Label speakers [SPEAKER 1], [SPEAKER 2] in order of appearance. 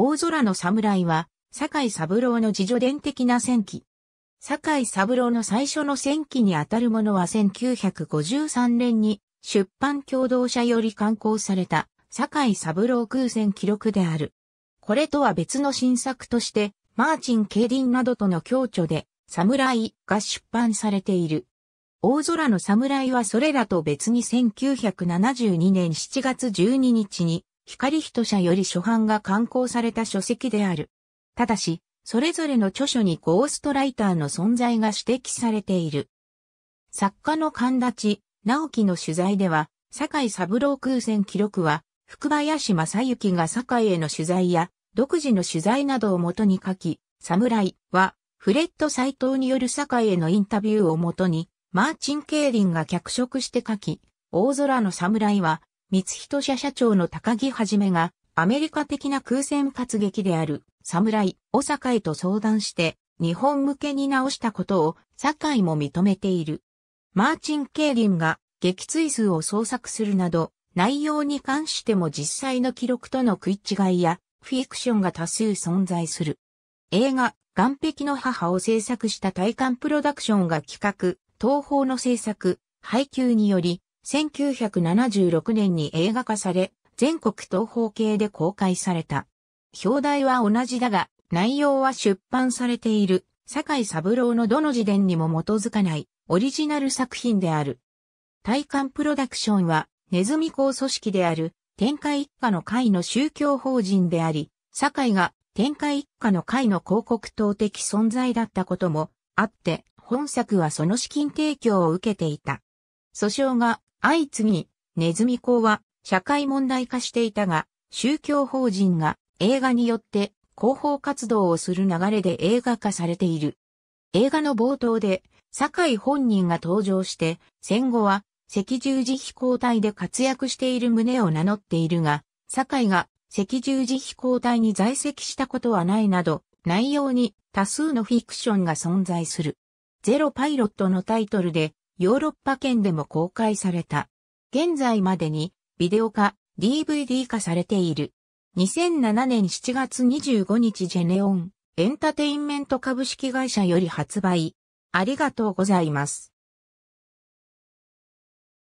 [SPEAKER 1] 大空の侍は、坂井三郎の自助伝的な戦記。坂井三郎の最初の戦記にあたるものは1953年に出版共同社より刊行された坂井三郎空戦記録である。これとは別の新作として、マーチン・ケイディンなどとの共著で、侍が出版されている。大空の侍はそれらと別に1972年7月12日に光人社より初版が刊行された書籍である。ただし、それぞれの著書にゴーストライターの存在が指摘されている。作家の神立、直樹の取材では、坂井三郎空戦記録は、福林正幸が坂井への取材や、独自の取材などをもとに書き、侍は、フレッド斎藤による坂井へのインタビューをもとに、マーチン・ケーリンが脚色して書き、大空の侍は、三人社社長の高木はじめが、アメリカ的な空戦活劇である、侍、を坂井と相談して、日本向けに直したことを、坂井も認めている。マーチン・ケーリンが、撃墜数を捜索するなど、内容に関しても実際の記録との食い違いや、フィクションが多数存在する。映画、岸壁の母を制作した体感プロダクションが企画、東方の制作、配給により、1976年に映画化され、全国東方系で公開された。表題は同じだが、内容は出版されている、坂井三郎のどの時点にも基づかない、オリジナル作品である。体感プロダクションは、ネズミ校組織である、天下一家の会の宗教法人であり、堺が天下一家の会の広告等的存在だったこともあって、本作はその資金提供を受けていた。訴訟が相次ぎ、ネズミ講は社会問題化していたが、宗教法人が映画によって広報活動をする流れで映画化されている。映画の冒頭で、堺本人が登場して、戦後は赤十字飛行隊で活躍している旨を名乗っているが、堺が赤十字飛行隊に在籍したことはないなど、内容に多数のフィクションが存在する。ゼロパイロットのタイトルでヨーロッパ圏でも公開された。現在までにビデオ化、DVD 化されている。2007年7月25日ジェネオンエンタテインメント株式会社より発売。ありがとうございます。